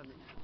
Sony.